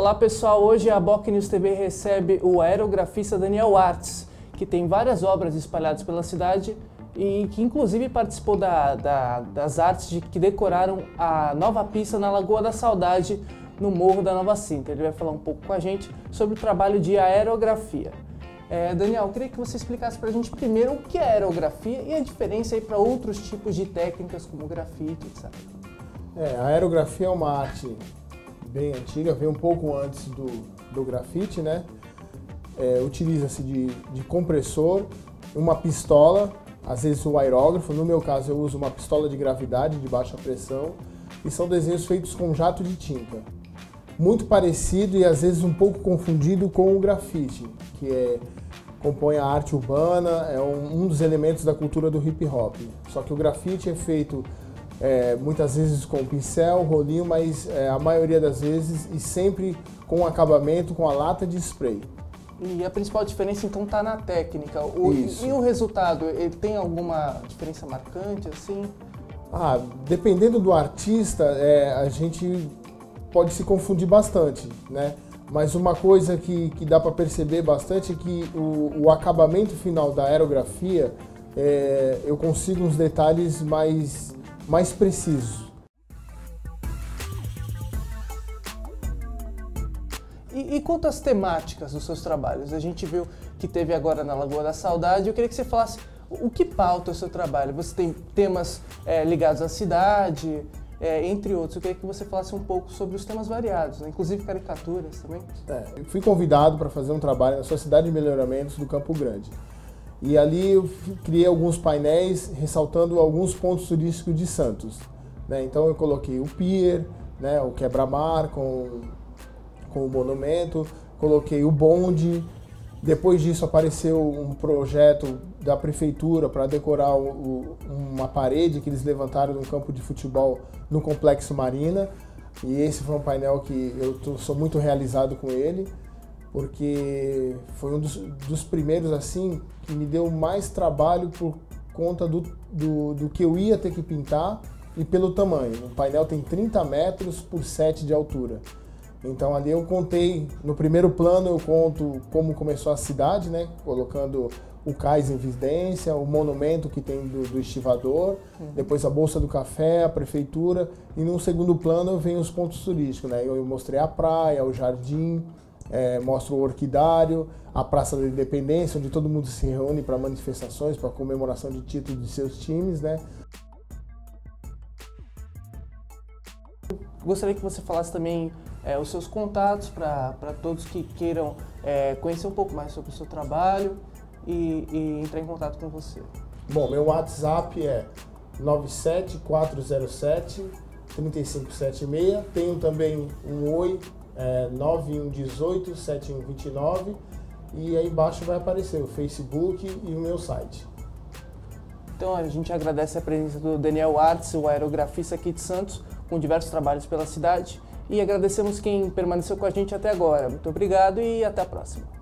Olá pessoal, hoje a Boc News TV recebe o aerografista Daniel Arts, que tem várias obras espalhadas pela cidade e que inclusive participou da, da, das artes de, que decoraram a nova pista na Lagoa da Saudade, no Morro da Nova Cinta. Ele vai falar um pouco com a gente sobre o trabalho de aerografia. É, Daniel, eu queria que você explicasse para a gente primeiro o que é aerografia e a diferença para outros tipos de técnicas como grafite, etc. É, a aerografia é uma arte bem antiga, veio um pouco antes do, do grafite, né? É, Utiliza-se de, de compressor, uma pistola, às vezes o aerógrafo, no meu caso eu uso uma pistola de gravidade de baixa pressão, e são desenhos feitos com jato de tinta. Muito parecido e às vezes um pouco confundido com o grafite, que é, compõe a arte urbana, é um, um dos elementos da cultura do hip hop. Só que o grafite é feito é, muitas vezes com pincel, rolinho, mas é, a maioria das vezes e sempre com acabamento com a lata de spray. E a principal diferença então está na técnica. O, Isso. E o resultado, ele tem alguma diferença marcante assim? Ah, dependendo do artista, é, a gente pode se confundir bastante, né? Mas uma coisa que, que dá para perceber bastante é que o, o acabamento final da aerografia, é, eu consigo uns detalhes mais mais preciso. E, e, quanto às temáticas dos seus trabalhos? A gente viu que teve agora na Lagoa da Saudade. Eu queria que você falasse o que pauta o seu trabalho. Você tem temas é, ligados à cidade, é, entre outros. Eu queria que você falasse um pouco sobre os temas variados, né? inclusive caricaturas também. É, eu fui convidado para fazer um trabalho na Sociedade de Melhoramentos do Campo Grande. E ali eu criei alguns painéis ressaltando alguns pontos turísticos de Santos. Né? Então eu coloquei o pier, né? o quebra-mar com, com o monumento, coloquei o bonde. Depois disso apareceu um projeto da prefeitura para decorar o, o, uma parede que eles levantaram no campo de futebol no Complexo Marina. E esse foi um painel que eu tô, sou muito realizado com ele porque foi um dos, dos, primeiros assim que me deu mais trabalho por conta do, do, do, que eu ia ter que pintar e pelo tamanho. O painel tem 30 metros por 7 de altura. Então ali eu contei, no primeiro plano eu conto como começou a cidade, né? Colocando o cais em evidência, o monumento que tem do, do estivador, uhum. depois a Bolsa do Café, a prefeitura, e no segundo plano vem os pontos turísticos, né? Eu mostrei a praia, o jardim, é, mostra o orquidário, a Praça da Independência, onde todo mundo se reúne para manifestações, para comemoração de títulos de seus times, né? Gostaria que você falasse também é, os seus contatos para todos que queiram é, conhecer um pouco mais sobre o seu trabalho e, e, entrar em contato com você. Bom, meu WhatsApp é 97407 3576. Tenho também um Oi é, 9118 7129 e aí embaixo vai aparecer o Facebook e o meu site. Então a gente agradece a presença do Daniel Arts, o aerografista aqui de Santos, com diversos trabalhos pela cidade e agradecemos quem permaneceu com a gente até agora. Muito obrigado e até a próxima.